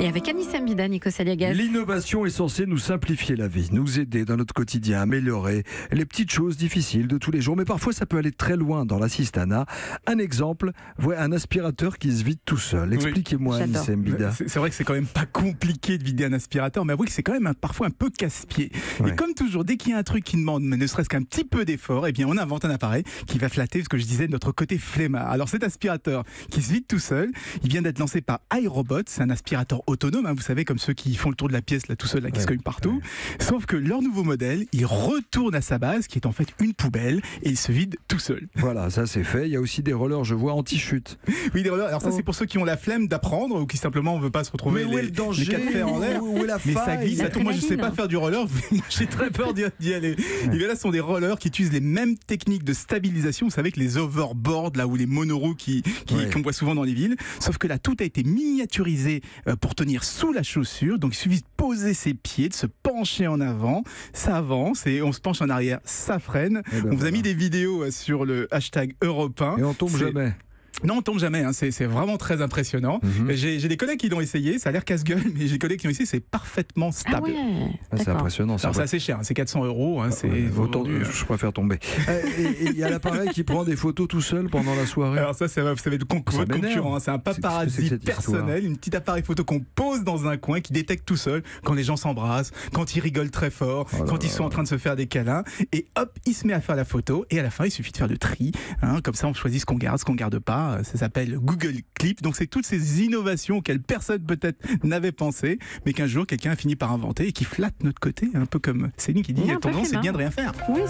Et avec Anis Mbida, Nico Saliagas. L'innovation est censée nous simplifier la vie, nous aider dans notre quotidien, améliorer les petites choses difficiles de tous les jours. Mais parfois, ça peut aller très loin dans l'assistanat. Un exemple, voilà un aspirateur qui se vide tout seul. Expliquez-moi, Anis J'adore. Mbida. C'est vrai que c'est quand même pas compliqué de vider un aspirateur, mais avouez que c'est quand même un- parfois un peu casse-pied. Ouais. Et comme toujours, dès qu'il y a un truc qui demande mais ne serait-ce qu'un petit peu d'effort, eh bien on invente un appareil qui va flatter ce que je disais de notre côté flemmard. Alors cet aspirateur qui se vide tout seul, il vient d'être lancé par iRobot, c'est un aspirateur autonome, hein, vous savez comme ceux qui font le tour de la pièce là tout seul, là, qui Ouais, se cognent partout. Sauf que leur nouveau modèle, il retourne à sa base, qui est en fait une poubelle, et il se vide tout seul. Voilà, ça c'est fait. Il y a aussi des rollers, je vois, anti-chute. Oui, des rollers. Alors ça, Oh. c'est pour ceux qui ont la flemme d'apprendre ou qui simplement ne veulent pas se retrouver Mais où est les, le danger les quatre fers en l'air. Où est la Mais ça glisse. Attends, moi je sais L'adrénaline. pas faire du roller. Moi, J'ai très peur d'y aller. Et bien là, ce sont des rollers qui utilisent les mêmes techniques de stabilisation. Vous savez que les overboards, là où les monoroues qui, qui- Ouais. qu'on voit souvent dans les villes. Sauf que là, tout a été miniaturisé euh, pour tenir sous la chaussure. Donc il suffit de poser ses pieds, de se pencher en avant. Ça avance et on se penche en arrière. Ça freine. Eh ben on vous a mis des vidéos euh, sur le hashtag européen. Et on tombe jamais. Non, on tombe jamais. hein. C'est c'est vraiment très impressionnant. Mhm. J'ai j'ai des collègues qui l'ont essayé, ça a l'air casse-gueule, mais j'ai des collègues qui l'ont essayé, c'est parfaitement Ah stable. ouais. Ah, c'est. Alors impressionnant. ça. c'est assez cher, hein, c'est 400 euros, hein, c'est autant- vendu, hein. je préfère tomber. Euh, Il y a l'appareil qui prend des photos tout seul pendant la soirée. Alors ça, ça va, ça va être le con- Ça votre m'énerve. concurrent. hein. C'est un C'est- paparazzi c'est personnel, une petite appareil photo qu'on pose dans un coin qui détecte tout seul quand les gens s'embrassent, quand ils rigolent très fort, Oh là quand ils là. sont en train de se faire des câlins. Et hop, il se met à faire la photo. Et à la fin, il suffit de faire le tri. hein. comme ça, on choisit ce qu'on garde, ce qu'on garde pas. Ça s'appelle Google Clip. Donc c'est toutes ces innovations auxquelles personne peut-être n'avait pensé, mais qu'un jour quelqu'un a fini par inventer et qui flatte notre côté, un peu comme Céline qui dit peu tendance, c'est bien de rien faire. Oui,